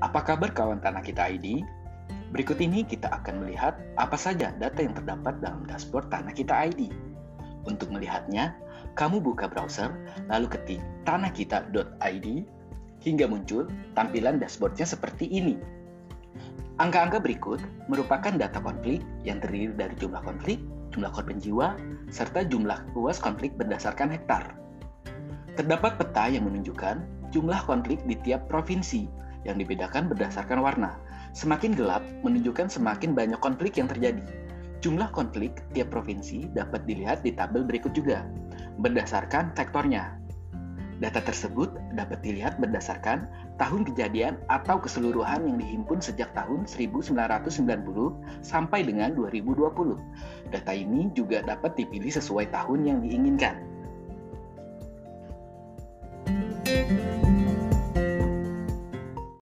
Apa kabar kawan Tanah Kita ID? Berikut ini kita akan melihat apa saja data yang terdapat dalam dashboard Tanah Kita ID. Untuk melihatnya, kamu buka browser, lalu ketik tanahkita.id hingga muncul tampilan dashboardnya seperti ini. Angka-angka berikut merupakan data konflik yang terdiri dari jumlah konflik, jumlah korban jiwa, serta jumlah luas konflik berdasarkan hektar. Terdapat peta yang menunjukkan jumlah konflik di tiap provinsi yang dibedakan berdasarkan warna. Semakin gelap menunjukkan semakin banyak konflik yang terjadi. Jumlah konflik tiap provinsi dapat dilihat di tabel berikut juga, berdasarkan sektornya. Data tersebut dapat dilihat berdasarkan tahun kejadian atau keseluruhan yang dihimpun sejak tahun 1990 sampai dengan 2020. Data ini juga dapat dipilih sesuai tahun yang diinginkan.